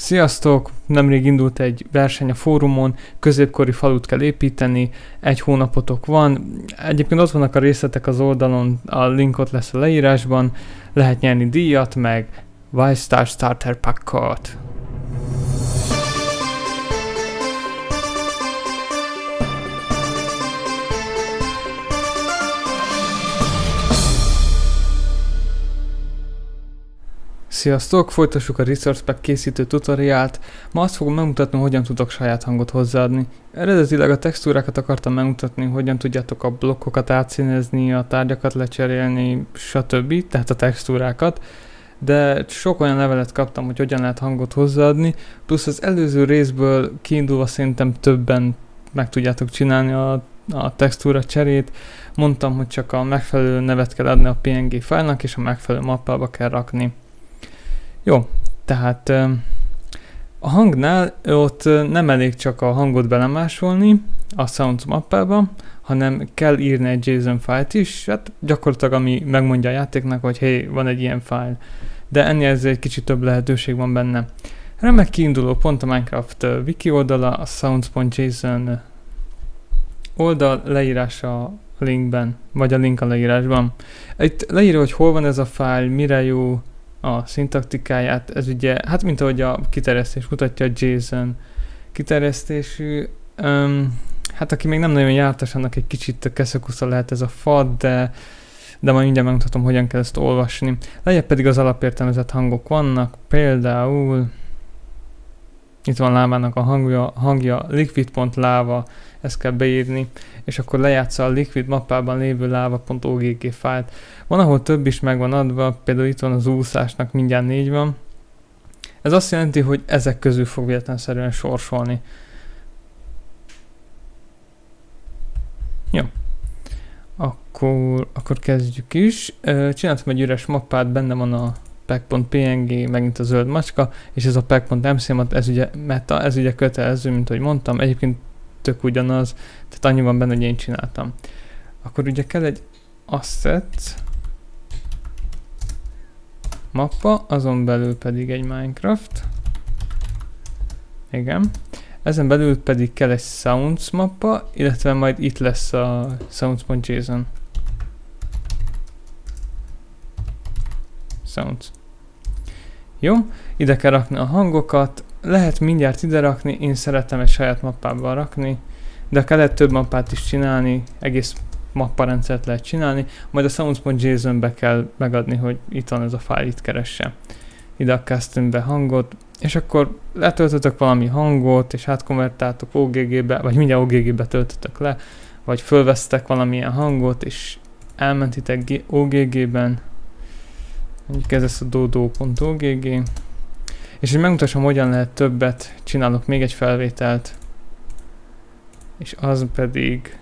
Sziasztok! Nemrég indult egy verseny a fórumon, középkori falut kell építeni, egy hónapotok van. Egyébként ott vannak a részletek az oldalon, a link ott lesz a leírásban, lehet nyerni díjat, meg Wildstar Starter Packot. Sziasztok! Folytassuk a Resource Pack készítő tutoriált. Ma azt fogom megmutatni, hogyan tudok saját hangot hozzáadni. Eredetileg a textúrákat akartam megmutatni, hogyan tudjátok a blokkokat átszínezni, a tárgyakat lecserélni, stb. Tehát a textúrákat. De sok olyan levelet kaptam, hogy hogyan lehet hangot hozzáadni, plusz az előző részből kiindulva szerintem többen meg tudjátok csinálni a, a textúra cserét. Mondtam, hogy csak a megfelelő nevet kell adni a PNG fájlnak, és a megfelelő mappába kell rakni. Jó, tehát a hangnál ott nem elég csak a hangot belemásolni a Sounds mappába, hanem kell írni egy JSON fájlt is, hát gyakorlatilag ami megmondja a játéknak, hogy hé, van egy ilyen fájl. De ennél ez egy kicsit több lehetőség van benne. Remek kiinduló pont a Minecraft wiki oldala, a sounds.json oldal leírása a linkben, vagy a link a leírásban. Itt leírja, hogy hol van ez a fájl, mire jó, a szintaktikáját, ez ugye, hát mint ahogy a kiterjesztés mutatja, a JSON kiterjesztésű, um, hát aki még nem nagyon jártas, annak egy kicsit keszekusza lehet ez a fad, de, de majd mindjárt megmutatom, hogyan kell ezt olvasni. Lejjebb pedig az alapértelmezett hangok vannak, például itt van lávának a hangja, hangja liquid.lava, ezt kell beírni, és akkor lejátsza a liquid mappában lévő lava.ogg fájlt. Van, ahol több is meg van adva, például itt van az úszásnak, mindjárt négy van. Ez azt jelenti, hogy ezek közül fog véletlenszerűen sorsolni. Jó. Akkor, akkor kezdjük is. Csináltam egy üres mappát, benne van a pack.png, megint a zöld macska, és ez a pack.mcmat, ez ugye meta, ez ugye kötelező, mint ahogy mondtam, egyébként tök ugyanaz, tehát annyi van benne, hogy én csináltam. Akkor ugye kell egy asset mappa, azon belül pedig egy Minecraft. Igen. Ezen belül pedig kell egy sounds mappa, illetve majd itt lesz a sounds.json. Sounds. Jó, ide kell rakni a hangokat, lehet mindjárt ide rakni, én szeretem egy saját mappába rakni, de kellett több mappát is csinálni, egész mapparendszert lehet csinálni, majd a sounds.json-be kell megadni, hogy itt van ez a fájl, itt keresse. Ide a custom-be hangot, és akkor letöltötök valami hangot, és átkonvertáltok OGG-be, vagy mindjárt OGG-be töltötök le, vagy fölvesztek valamilyen hangot, és elmentitek OGG-ben, mondjuk ez lesz a dodo.ogg, és hogy megmutassam, hogyan lehet többet, csinálok még egy felvételt, és az pedig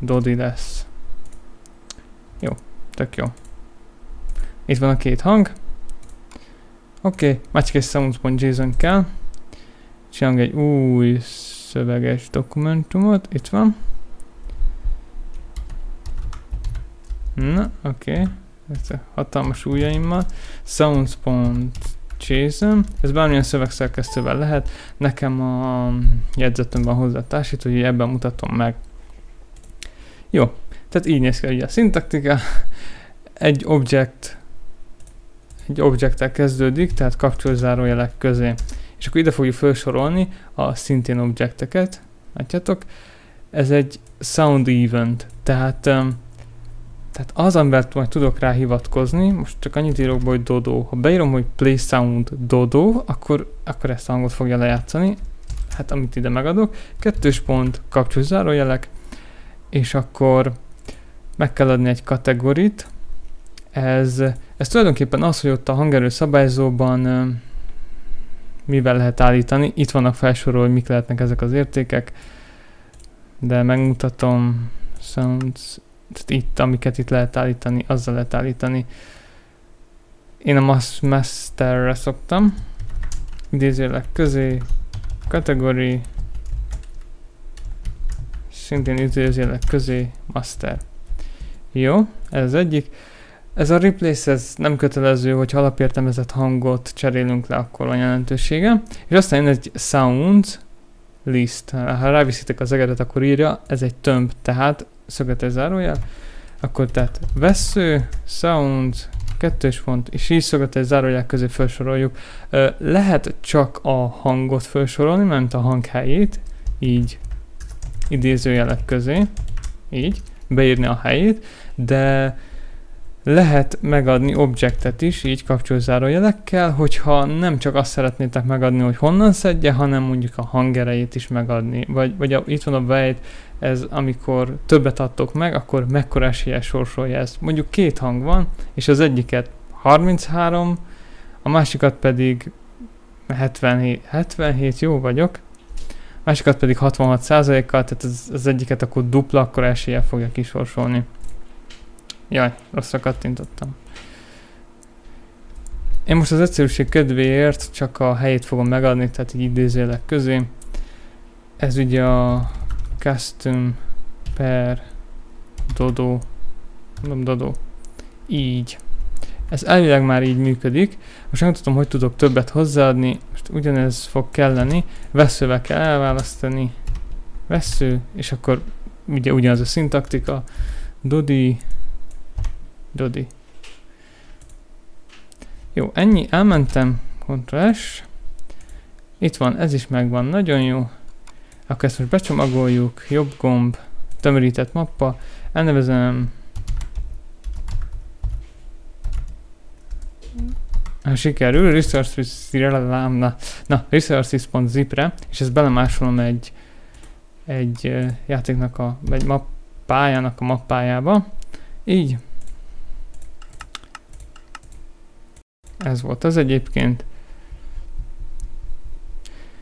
Dodi lesz. Jó, tök jó. Itt van a két hang. Oké, okay, macskés sounds.json kell. Csinálunk egy új szöveges dokumentumot, itt van. Na, oké. Okay. Hatalmas ujjaimmal. Sounds.json. Ez bármilyen szövegszerkesztővel lehet. Nekem a jegyzetemben hozzá társít, hogy ebben mutatom meg. Jó, tehát így néz ki ugye a szintaktika. Egy object egy object kezdődik, tehát kapcsolzárójelek közé. És akkor ide fogjuk felsorolni a szintén objekteket. Látjátok? Ez egy sound event, tehát um, tehát az, amivel majd tudok rá hivatkozni, most csak annyit írok, hogy Dodo. Ha beírom, hogy play sound Dodo, akkor, akkor ezt a hangot fogja lejátszani. Hát amit ide megadok. Kettős pont, kapcsolzárójelek, és akkor meg kell adni egy kategorit. Ez, ez tulajdonképpen az, hogy ott a hangerő szabályzóban mivel lehet állítani. Itt vannak felsorolva, hogy mik lehetnek ezek az értékek, de megmutatom sounds, itt, amiket itt lehet állítani, azzal lehet állítani. Én a masterre szoktam, idézőjelek közé, kategóri, szintén idézőjelek közé master. Jó, ez az egyik. Ez a replace, ez nem kötelező, hogy alapértelmezett hangot cserélünk le, akkor van jelentősége. És aztán jön egy sound list. Ha ráviszitek az egedet, akkor írja, ez egy tömb, tehát szögetes zárójel. Akkor tehát vesző, sound, kettős pont, és így szögetes zárójel közé felsoroljuk. Lehet csak a hangot felsorolni, mert a hang helyét, így idézőjelek közé, így, beírni a helyét, de lehet megadni objektet is, így kapcsolzárójelekkel, hogyha nem csak azt szeretnétek megadni, hogy honnan szedje, hanem mondjuk a hangerejét is megadni. Vagy, vagy a, itt van a wait, ez amikor többet adtok meg, akkor mekkora esélye sorsolja ezt. Mondjuk két hang van, és az egyiket 33, a másikat pedig 77, 77 jó vagyok, másikat pedig 66 kal tehát az, az egyiket akkor dupla, akkor esélye fogja kisorsolni. Jaj, rosszra kattintottam. Én most az egyszerűség kedvéért csak a helyét fogom megadni, tehát így idézőjelek közé. Ez ugye a custom per dodo, mondom dodo, így. Ez elvileg már így működik. Most nem tudom, hogy tudok többet hozzáadni. Most ugyanez fog kelleni. Veszővel kell elválasztani. Vesző, és akkor ugye ugyanaz a szintaktika. Dodi, Dodi. Jó, ennyi, elmentem, Ctrl S. Itt van, ez is megvan, nagyon jó. Akkor ezt most becsomagoljuk, jobb gomb, tömörített mappa, elnevezem Ha sikerül, resources, na, na resources.zip-re, és ezt belemásolom egy, egy játéknak a, egy mappájának a mappájába. Így, Ez volt az egyébként.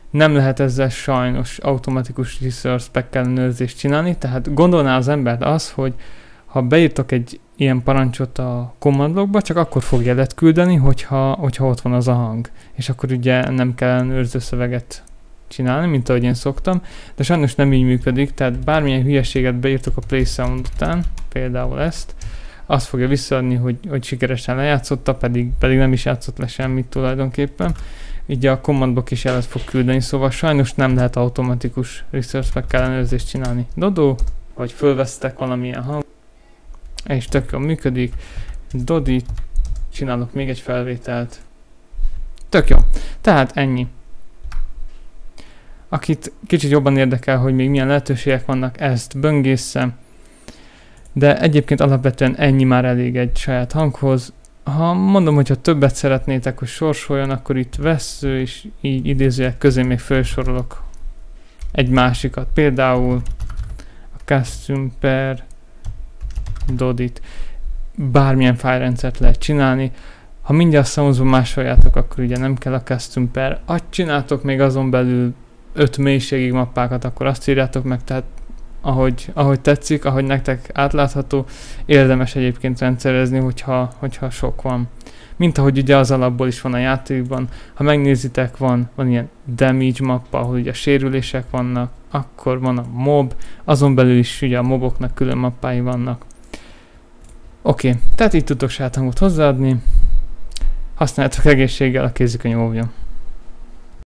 Nem lehet ezzel sajnos automatikus resource pack ellenőrzést csinálni, tehát gondolná az ember az, hogy ha beírtok egy ilyen parancsot a command csak akkor fog jelet küldeni, hogyha, hogyha ott van az a hang. És akkor ugye nem kell ellenőrző szöveget csinálni, mint ahogy én szoktam, de sajnos nem így működik, tehát bármilyen hülyeséget beírtok a play sound után, például ezt, azt fogja visszaadni, hogy, hogy sikeresen lejátszotta, pedig, pedig nem is játszott le semmit tulajdonképpen. Így a commandbok is el fog küldeni, szóval sajnos nem lehet automatikus research meg ellenőrzést csinálni. Dodo, vagy fölvesztek valamilyen hang, és tök jól működik. Dodi, csinálok még egy felvételt. Tök jó. Tehát ennyi. Akit kicsit jobban érdekel, hogy még milyen lehetőségek vannak, ezt böngészem de egyébként alapvetően ennyi már elég egy saját hanghoz. Ha mondom, hogyha többet szeretnétek, hogy sorsoljon, akkor itt vesző, és így idézőjek közé még felsorolok egy másikat. Például a custom per dodit. Bármilyen fájrendszert lehet csinálni. Ha mindjárt számozva másoljátok, akkor ugye nem kell a custom per. Azt csináltok még azon belül öt mélységig mappákat, akkor azt írjátok meg, tehát ahogy, ahogy tetszik, ahogy nektek átlátható, érdemes egyébként rendszerezni, hogyha, hogyha sok van. Mint ahogy ugye az alapból is van a játékban, ha megnézitek, van, van ilyen damage mappa, ahol ugye sérülések vannak, akkor van a mob, azon belül is ugye a moboknak külön mappái vannak. Oké, okay, tehát így tudtok saját hangot hozzáadni, használjátok egészséggel a kézikönyv óvjon.